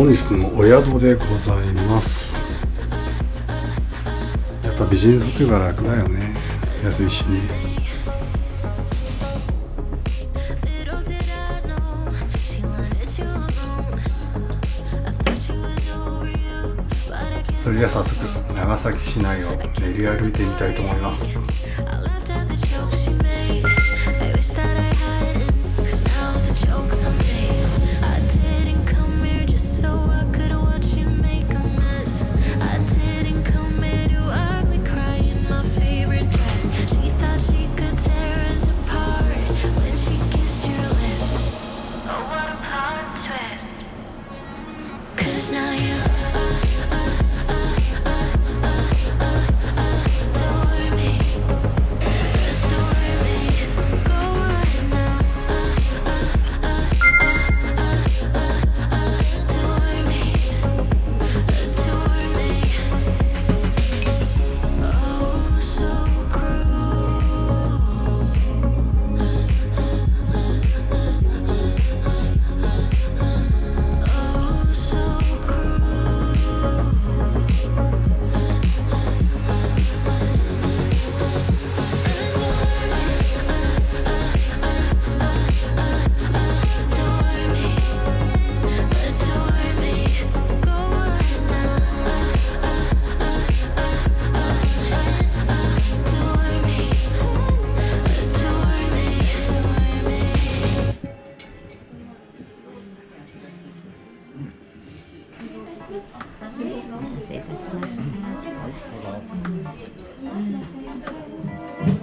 本日のお宿でございますやっぱビジネスホテルは楽だよね安いしねそれでは早速長崎市内を練り歩いてみたいと思います。谢谢いた。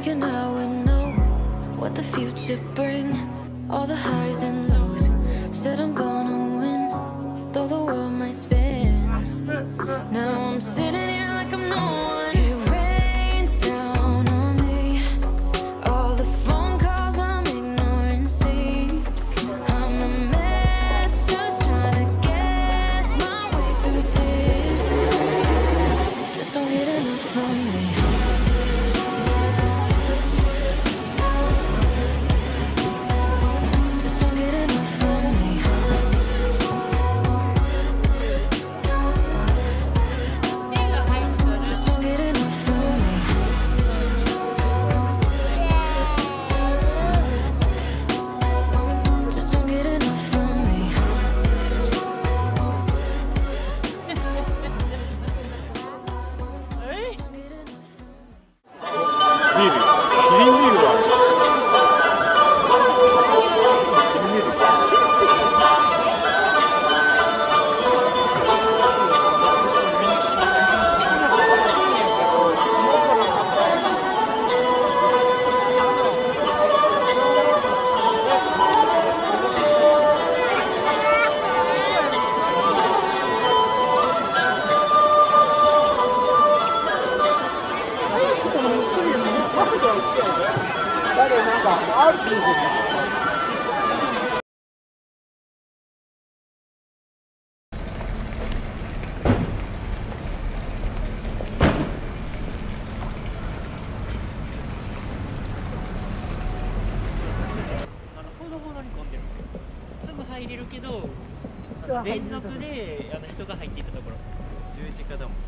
Thinking I would know what the future bring. All the highs and lows. Said I'm gonna win, though the world might spin. Now I'm sitting here like I'm no 入れるけど連続であの人が入っていったところ。十字架だもん